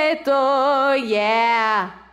respeto, yeah.